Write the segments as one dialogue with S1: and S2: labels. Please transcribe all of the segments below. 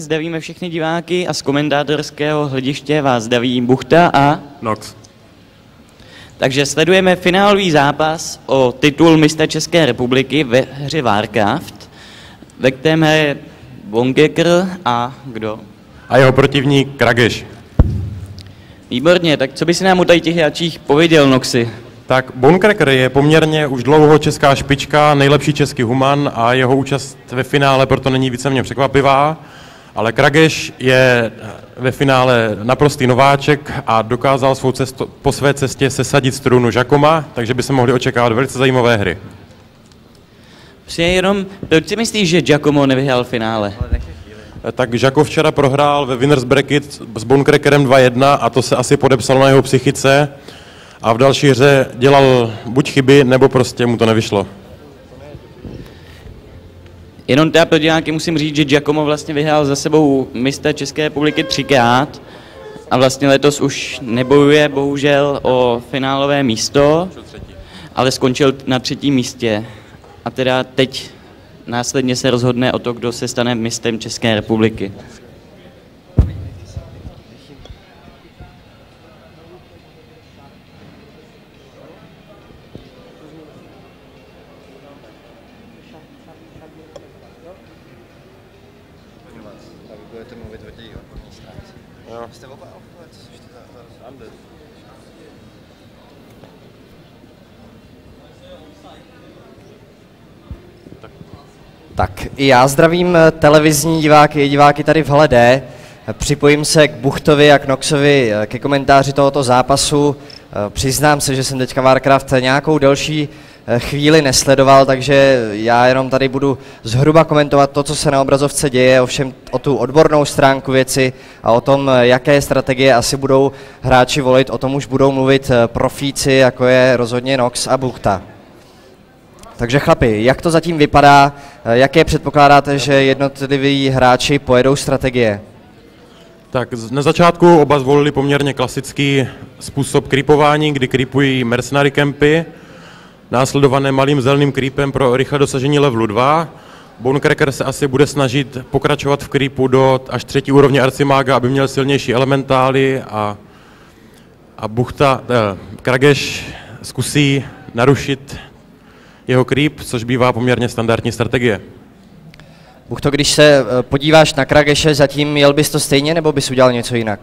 S1: Zdravíme všechny diváky a z komentátorského hlediště vás zdraví Buchta a...
S2: Nox.
S1: Takže sledujeme finálový zápas o titul mistra České republiky ve hře Warcraft, ve kterém hraje Bongeker a kdo?
S2: A jeho protivník Krageš.
S1: Výborně, tak co by si nám o tady těch hráčích pověděl, Noxy?
S2: Tak Bonecracker je poměrně už dlouho česká špička, nejlepší český human a jeho účast ve finále proto není víceméně překvapivá. Ale Krageš je ve finále naprostý nováček a dokázal svou cestu, po své cestě sesadit strunu Žakoma, takže by se mohli očekávat velice zajímavé hry.
S1: Přijde jenom, proč si myslíš, že Giacomo nevyhrál finále?
S2: Tak Žakov včera prohrál ve Winners Bracket s Bonecrackerem 2-1 a to se asi podepsalo na jeho psychice a v další hře dělal buď chyby, nebo prostě mu to nevyšlo.
S1: Jenom teda pro diváky musím říct, že Giacomo vlastně vyhrál za sebou mistra České republiky třikrát a vlastně letos už nebojuje bohužel o finálové místo, ale skončil na třetím místě. A teda teď následně se rozhodne o to, kdo se stane mistrem České republiky.
S3: Tak i já zdravím eh, televizní diváky i diváky tady v hale D. Připojím se k Buchtovi a k Noxovi eh, ke komentáři tohoto zápasu. Eh, Přiznám se, že jsem teďka Warcraft nějakou delší chvíli nesledoval, takže já jenom tady budu zhruba komentovat to, co se na obrazovce děje, ovšem o tu odbornou stránku věci a o tom, jaké strategie asi budou hráči volit, o tom už budou mluvit profíci, jako je rozhodně Nox a Buchta. Takže chlapi, jak to zatím vypadá, Eh, jaké předpokládáte, že jednotliví hráči pojedou strategie?
S2: Tak na začátku oba zvolili poměrně klasický způsob creepování, kdy creepují mercenary kempy, následované malým zeleným creepem pro rychle dosažení levelu 2. Bonecracker se asi bude snažit pokračovat v creepu do až třetí úrovně arcimága, aby měl silnější elementály a, a Buchta, eh, Krageš zkusí narušit jeho creep, což bývá poměrně standardní strategie.
S3: Buchto, když se eh, podíváš na Krageše, zatím jel bys to stejně, nebo bys udělal něco jinak?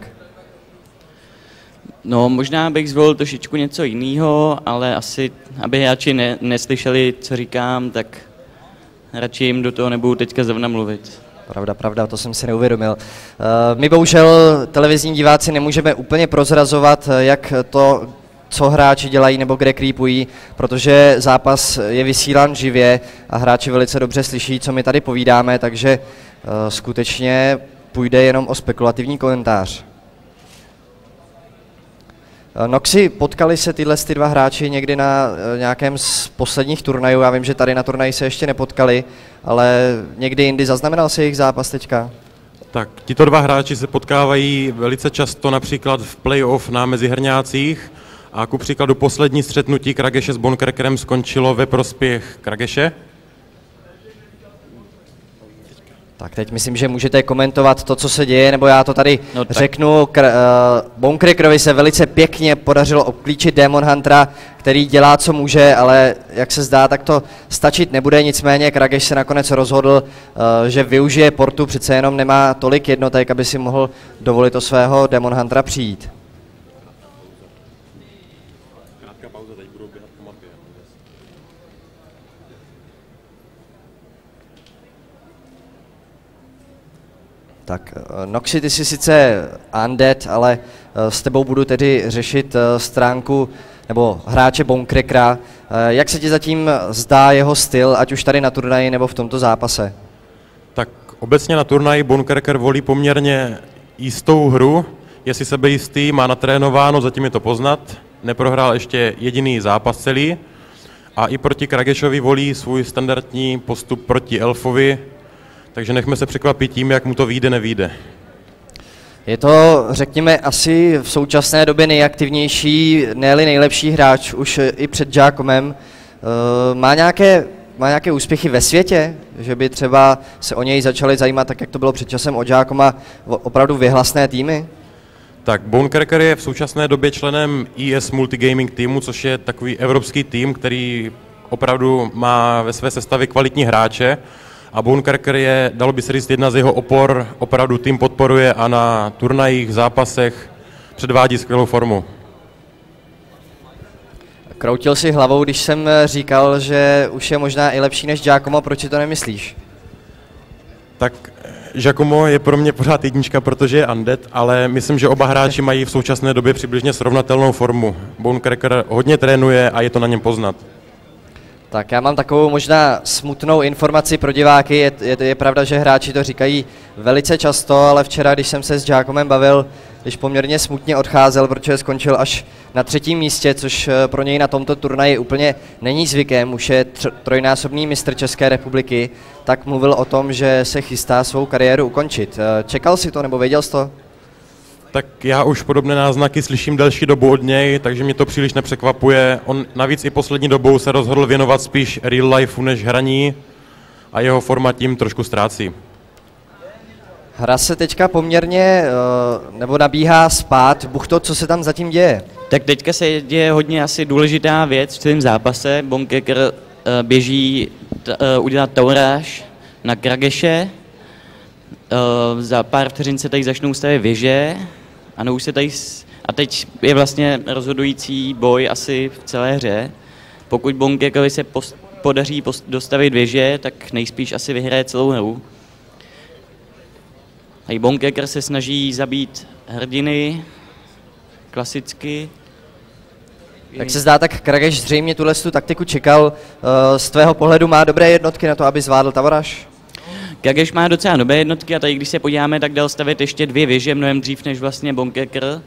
S1: No, možná bych zvolil trošičku něco jiného, ale asi, aby hráči ne, neslyšeli, co říkám, tak radši jim do toho nebudu teďka zrovna mluvit.
S3: Pravda, pravda, to jsem si neuvědomil. Eh, My bohužel televizní diváci nemůžeme úplně prozrazovat, eh, jak to, co hráči dělají nebo kde creepují, protože zápas je vysílán živě a hráči velice dobře slyší, co my tady povídáme, takže eh, skutečně půjde jenom o spekulativní komentář. Eh, Noxy, potkali se tyhle ty dva hráči někdy na eh, nějakém z posledních turnajů? Já vím, že tady na turnaji se ještě nepotkali, ale někdy jindy zaznamenal se jejich zápas teďka?
S2: Tak, tito dva hráči se potkávají velice často například v playoff na mezihrňácích a ku příkladu poslední střetnutí Krageše s Bonkrackerem skončilo ve prospěch Krageše.
S3: Tak teď myslím, že můžete komentovat to, co se děje, nebo já to tady No
S1: tak.
S3: řeknu. Kr- uh, Bonecrackerovi se velice pěkně podařilo obklíčit Demon Huntera, který dělá, co může, ale jak se zdá, tak to stačit nebude. Nicméně Krageš se nakonec rozhodl, uh, že využije portu, přece jenom nemá tolik jednotek, aby si mohl dovolit o svého Demon Huntera přijít.
S2: Krátká pauza, teď budou běhat po mapě.
S3: Tak, eh, Noxy, ty jsi sice undead, ale eh, s tebou budu tedy řešit eh, stránku nebo hráče Bonecrackera. Eh, Jak se ti zatím zdá jeho styl, ať už tady na turnaji nebo v tomto zápase?
S2: Tak obecně na turnaji Bonecracker volí poměrně jistou hru, je si sebejistý, má natrénováno, zatím je to poznat, neprohrál ještě jediný zápas celý a i proti Kragešovi volí svůj standardní postup proti Elfovi, takže nechme se překvapit tím, jak mu to vyjde, nevíde.
S3: Je to, řekněme, asi v současné době nejaktivnější, ne nejlepší hráč, už eh, i před Giacomem. Eh, Má nějaké má nějaké úspěchy ve světě? Že by třeba se o něj začali zajímat, tak jak to bylo před časem od Giacoma, opravdu vyhlasné týmy?
S2: Tak Bonecracker je v současné době členem ES Multigaming týmu, což je takový evropský tým, který opravdu má ve své sestavě kvalitní hráče a Bonecracker je, dalo by se říct, jedna z jeho opor, opravdu tým podporuje a na turnajích, zápasech předvádí skvělou formu.
S3: Kroutil si hlavou, když jsem říkal, že už je možná i lepší než Giacomo, proč si to nemyslíš?
S2: Tak Giacomo je pro mě pořád jednička, protože je undead, ale myslím, že oba hráči mají v současné době přibližně srovnatelnou formu. Bonecracker hodně trénuje a je to na něm poznat.
S3: Tak já mám takovou možná smutnou informaci pro diváky. Je, je, je pravda, že hráči to říkají velice často, ale včera, když jsem se s Giacomem bavil, když poměrně smutně odcházel, protože skončil až na třetím místě, což eh, pro něj na tomto turnaji úplně není zvykem, už je tr- trojnásobný mistr České republiky, tak mluvil o tom, že se chystá svou kariéru ukončit. Eh, čekal si to nebo věděl jsi to?
S2: Tak já už podobné náznaky slyším delší dobu od něj, takže mě to příliš nepřekvapuje. On navíc i poslední dobou se rozhodl věnovat spíš real lifeu než hraní a jeho forma tím trošku ztrácí.
S3: Hra se teďka poměrně, eh, nebo nabíhá spát. Buchto, co se tam zatím děje?
S1: Tak teďka se děje hodně asi důležitá věc v celém zápase. Bonkeker eh, běží eh, udělat tauráž na Krageše. Za pár vteřin se tady začnou stavět věže. Ano, už se tady... A teď je vlastně rozhodující boj asi v celé hře. Pokud Bonkekovi se post, podaří post, dostavit věže, tak nejspíš asi vyhraje celou hru. A Bonkeker se snaží zabít hrdiny, klasicky.
S3: Tak se zdá, tak Krageš zřejmě tuhle tu taktiku čekal. Eh, z tvého pohledu má dobré jednotky na to, aby zvládl Tavaraš?
S1: Krageš má docela dobré jednotky a tady, když se podíváme, tak dal stavit ještě dvě věže mnohem dřív než vlastně Bonkeker,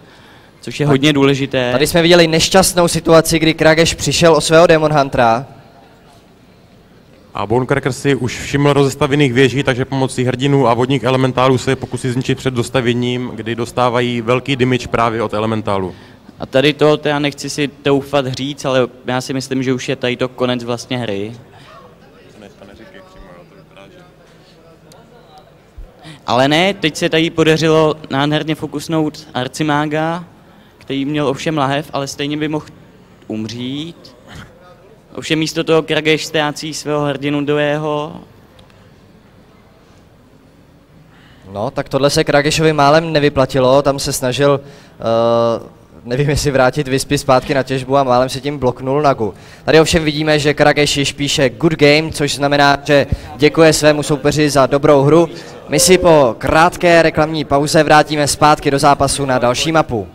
S1: což je tak. hodně důležité.
S3: Tady jsme viděli nešťastnou situaci, kdy Krageš přišel o svého Demon Huntera
S2: a Bonecracker si už všiml rozestavěných věží, takže pomocí hrdinů a vodních elementálů se pokusí zničit před dostavěním, kdy dostávají velký damage právě od elementálu.
S1: A tady to, já nechci si toufat říct, ale já si myslím, že už je tady to konec vlastně hry. Ale ne, teď se tady podařilo nádherně fokusnout Arcimága, který měl ovšem lahev, ale stejně by mohl umřít. Ovšem místo toho Krageš ztrácí svého hrdinu do jeho.
S3: No, tak tohle se Kragešovi málem nevyplatilo, tam se snažil, uh, nevím jestli vrátit vyspy zpátky na těžbu a málem se tím bloknul Nagu. Tady ovšem vidíme, že Krageš již píše good game, což znamená, že děkuje svému soupeři za dobrou hru. My si po krátké reklamní pauze vrátíme zpátky do zápasu na další mapu.